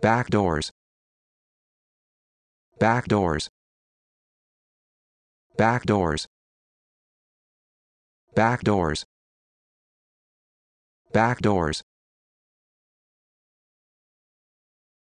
back doors. Back doors. Back doors. Back doors. Back doors.